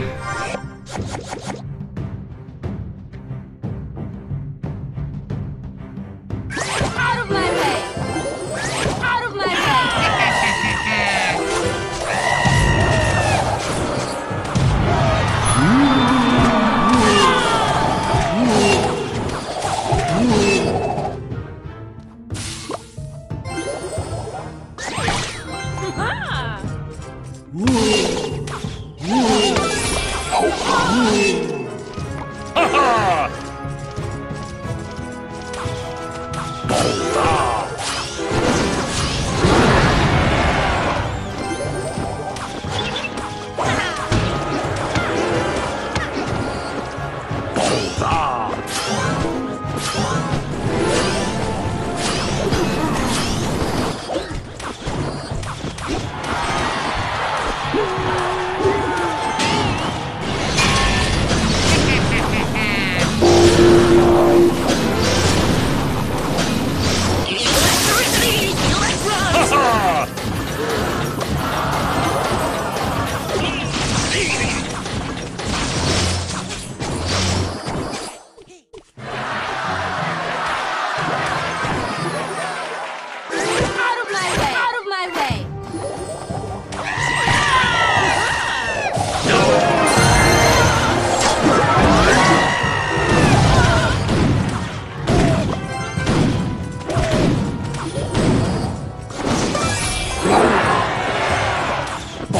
Out Haha!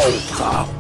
はい、